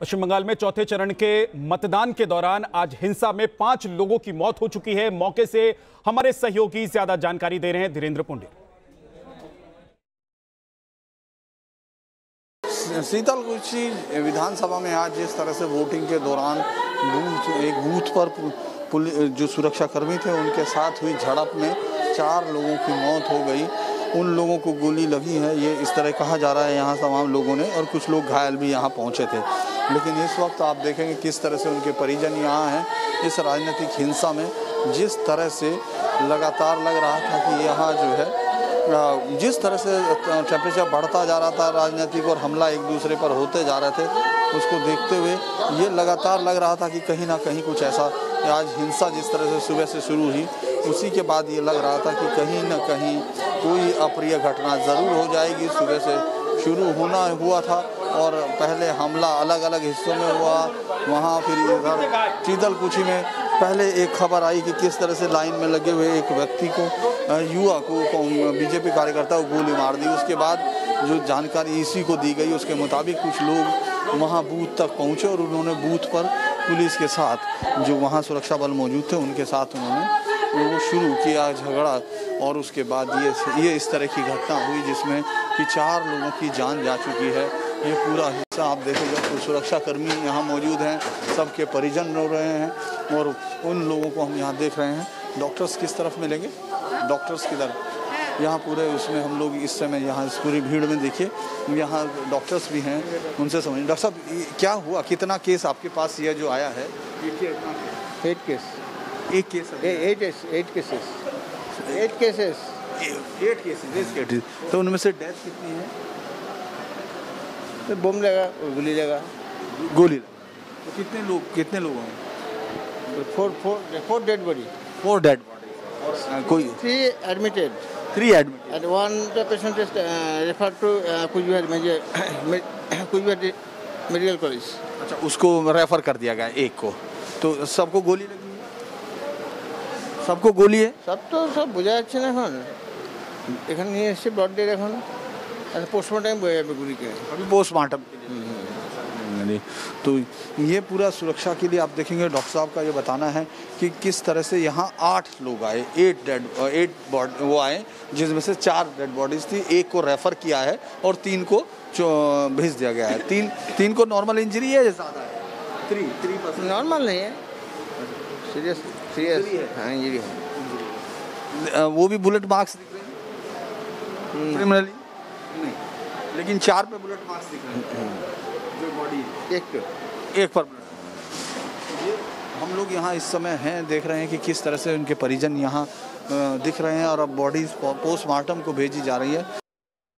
पश्चिम बंगाल में चौथे चरण के मतदान के दौरान आज हिंसा में पाँच लोगों की मौत हो चुकी है। मौके से हमारे सहयोगी ज़्यादा जानकारी दे रहे हैं धीरेन्द्र पुंडे। शीतलकुची विधानसभा में आज जिस तरह से वोटिंग के दौरान बूथ, एक बूथ पर जो सुरक्षाकर्मी थे, उनके साथ हुई झड़प में चार लोगों की मौत हो गई। उन लोगों को गोली लगी है, ये इस तरह कहा जा रहा है यहाँ तमाम लोगों ने, और कुछ लोग घायल भी यहाँ पहुँचे थे। लेकिन इस वक्त आप देखेंगे किस तरह से उनके परिजन यहाँ हैं इस राजनीतिक हिंसा में, जिस तरह से लगातार लग रहा था कि यहाँ जो है जिस तरह से टेम्परेचर बढ़ता जा रहा था राजनीतिक और हमला एक दूसरे पर होते जा रहे थे, उसको देखते हुए ये लगातार लग रहा था कि कहीं ना कहीं कुछ ऐसा आज हिंसा जिस तरह से सुबह से शुरू हुई, उसी के बाद ये लग रहा था कि कहीं ना कहीं कोई अप्रिय घटना ज़रूर हो जाएगी। सुबह से शुरू होना हुआ था और पहले हमला अलग अलग हिस्सों में हुआ, वहाँ फिर इधर चीतलकुची में पहले एक खबर आई कि किस तरह से लाइन में लगे हुए एक व्यक्ति को युवा को बीजेपी कार्यकर्ता को गोली मार दी। उसके बाद जो जानकारी इसी को दी गई, उसके मुताबिक कुछ लोग वहाँ बूथ तक पहुँचे और उन्होंने बूथ पर पुलिस के साथ जो वहाँ सुरक्षा बल मौजूद थे, उनके साथ उन्होंने वो शुरू किया झगड़ा और उसके बाद ये ये इस तरह की घटना हुई जिसमें कि चार लोगों की जान जा चुकी है। ये पूरा हिस्सा आप देखेंगे तो सुरक्षा कर्मी यहाँ मौजूद हैं सबके परिजन रो रहे हैं और उन लोगों को हम यहाँ देख रहे हैं। डॉक्टर्स किस तरफ़ मिलेंगे? डॉक्टर्स की तरफ़ यहाँ पूरे उसमें हम लोग इस समय यहाँ इस पूरी भीड़ में देखिए यहाँ डॉक्टर्स भी हैं उनसे समझ डॉक्टर साहब क्या हुआ? कितना केस आपके पास यह जो आया है? एट केस एक case eight eight cases eight cases eight cases तो उनमें से डेथ कितनी है? तो बम लगा गोली लगा गोली तो कितने लोग कितने लोग हैं four four four dead body four dead body कोई three admitted three admitted and one the patient is uh, referred to uh, Kujbihar Major Kujbihar Medical College. अच्छा उसको रेफर कर दिया गया एक को तो सबको गोली लगी है सबको गोली है সব তো সব বোঝা যাচ্ছে না এখন এখানে নিয়ে এসছে ব্লাড ডেট এখন पोस्टमार्टम गए अभी के अभी पोस्टमार्टम तो ये पूरा सुरक्षा के लिए आप देखेंगे डॉक्टर साहब का ये बताना है कि किस तरह से यहाँ आठ लोग आए एट डेड एट बॉडी वो आए जिसमें से चार डेड बॉडीज़ थी एक को रेफ़र किया है और तीन को भेज दिया गया है। तीन तीन को नॉर्मल इंजरी है ज़्यादा थ्री थ्री परसेंट नॉर्मल नहीं है। सीरियस सीरियस हाँ। इंजरी है। वो भी बुलेट मार्क्स दिख रहे नहीं। लेकिन चार पे बुलेट मार्क्स दिख रहे हैं। जो बॉडी एक पे। एक पर बुलेट। ये हम लोग यहाँ इस समय हैं देख रहे हैं कि किस तरह से उनके परिजन यहाँ दिख रहे हैं और अब बॉडीज पोस्टमार्टम को भेजी जा रही है।